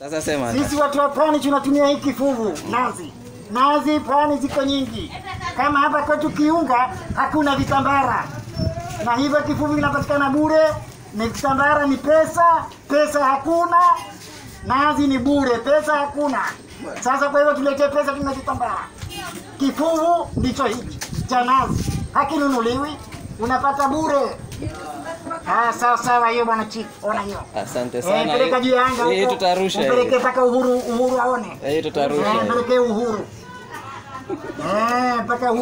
Sasa sema. Sisi watu wa pwani tunatumia hii kifuvu nazi. Nazi pwani ziko nyingi, kama hapa kwetu Kiunga hakuna vitambara, na hivyo kifuvu kinapatikana bure. Ni vitambara ni pesa, pesa hakuna. Nazi ni bure, pesa hakuna. Sasa kwa hivyo tuletee pesa, tuna vitambara. Kifuvu ndicho hiki cha nazi, hakinunuliwi, unapata bure. Ah, sawa sawa, hiyo bwana chief, ona hiyo. Asante Eh, sana. peleka juu ya anga huko. Eh, tutarusha. Peleke hii. mpaka Uhuru, Uhuru aone. Eh, tutarusha. Eh, peleke Uhuru. Eh, Uhuru.